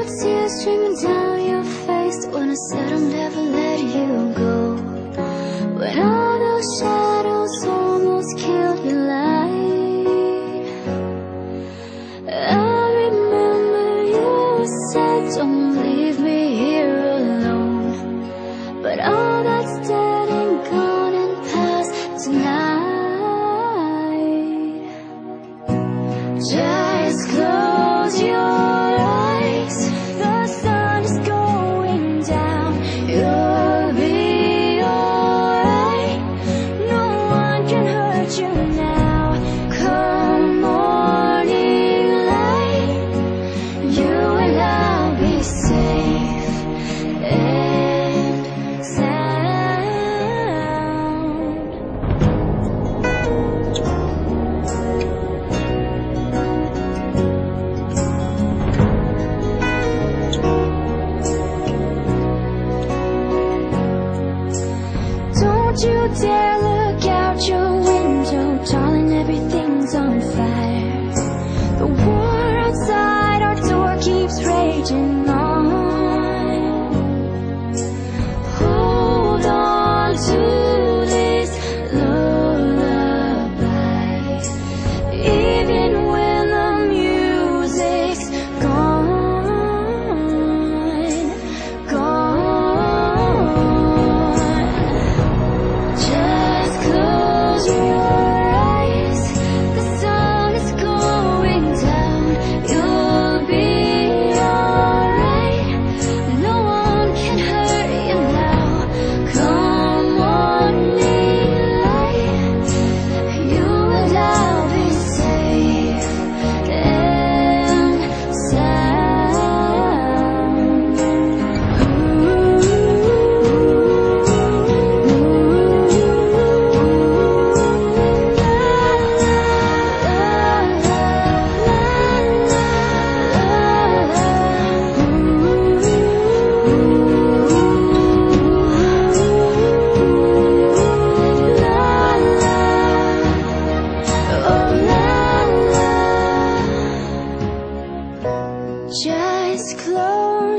with tears streaming down your face When I said I'll never let you go When all those shadows almost killed your light I remember you said don't leave me here you dare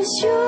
miss you.